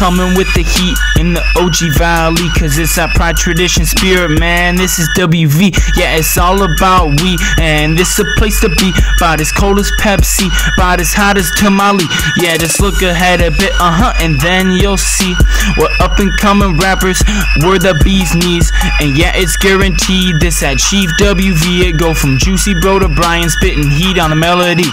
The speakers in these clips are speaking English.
coming with the heat in the OG Valley, cause it's our pride, tradition, spirit, man. This is WV, yeah, it's all about we, and this is a place to be. About as cold as Pepsi, about as hot as tamale. Yeah, just look ahead a bit, uh huh, and then you'll see we're up and coming rappers, we're the bee's knees, and yeah, it's guaranteed. This at Chief WV, it go from Juicy Bro to Brian, spitting heat on the melody.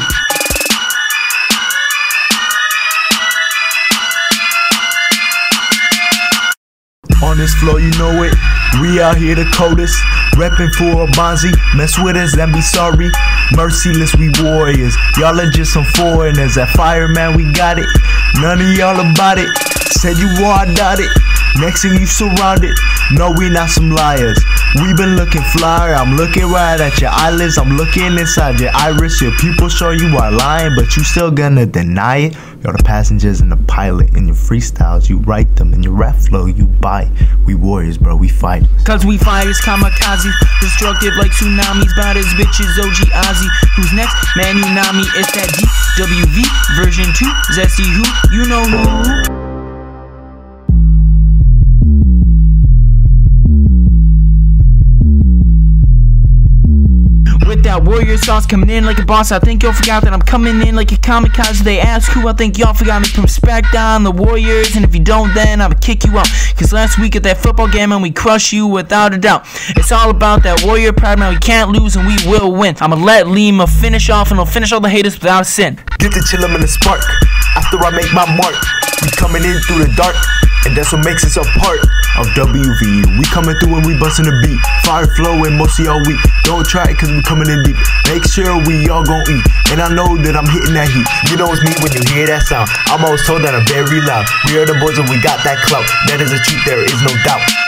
On this floor, you know it. We out here the coldest. Reppin' for Waubonsie. Mess with us and be sorry. Merciless, we warriors. Y'all are just some foreigners. That fireman, we got it. None of y'all about it. Said you war, I doubt it. Next thing you surrounded. No, we not some liars. We been looking flyer. I'm looking right at your eyelids. I'm looking inside your iris. Your people show you are lying, but you still gonna deny it. You're the passengers and the pilot. In your freestyles, you write them. In your rap flow, you buy. We warriors, bro. We fight. Cause we fires kamikaze, destructive like tsunamis. As bitches, OG Ozzy. Who's next? Man, me. It's that DWV version 2. Zesty who? You know who? That warrior sauce coming in like a boss, I think y'all forgot that I'm coming in like a kamikaze. They ask who I think y'all forgot me from on the warriors, and if you don't, then I'ma kick you out. Cause last week at that football game, and we crush you without a doubt. It's all about that warrior pride, man. We can't lose and we will win. I'ma let Lema finish off, and I'll finish all the haters without a sin. Get the chill 'em in the spark. After I make my mark, we coming in through the dark. And that's what makes us a part of WV. We coming through and we busting the beat. Fire flow and most of y'all weak. Don't try it cause we coming in deep. Make sure we all gon' eat. And I know that I'm hitting that heat. You know it's me when you hear that sound. I'm always told that I'm very loud. We are the boys and we got that clout. That is a truth, there is no doubt.